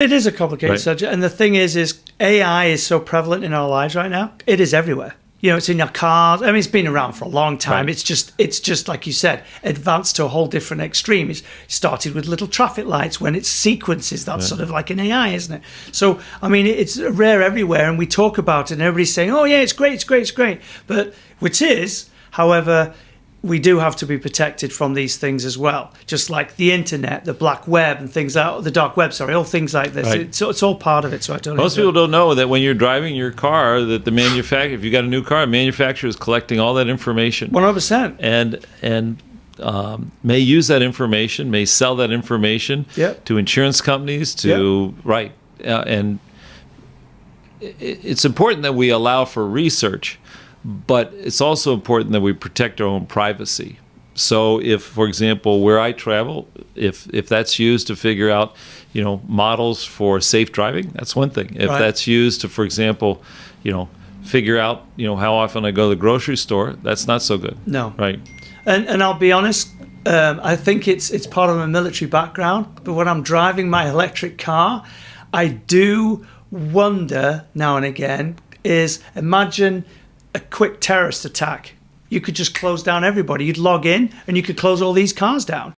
It is a complicated Right. subject, and the thing is, is AI is so prevalent in our lives right now. It is everywhere. You know, it's in your cars. I mean, it's been around for a long time. Right. It's just, it's just like you said, advanced to a whole different extreme. It started with little traffic lights when it's sequences. That's sort of like an AI, isn't it? So, I mean, it's rare everywhere, and we talk about it, and everybody's saying, "Oh yeah, it's great, it's great, it's great," but which is, however. We do have to be protected from these things as well, just like the internet, the black web, and things like the dark web. Sorry, all things like this. Right. It's, it's all part of it. So I don't. Most people don't know that when you're driving your car, that the manufacturer, if you got a new car, manufacturer is collecting all that information One hundred percent. and and um, may use that information, may sell that information Yep. to insurance companies, to right, uh, and i- it's important that we allow for research, but it's also important that we protect our own privacy. So, if, for example, where I travel, if if that's used to figure out, you know, models for safe driving, that's one thing. If Right. that's used to, for example, you know, figure out, you know, how often I go to the grocery store, that's not so good. No. Right. And and I'll be honest. Um, I think it's it's part of my military background. But when I'm driving my electric car, I do wonder now and again. Is imagine a quick terrorist attack. You could just close down everybody. You'd log in and you could close all these cars down.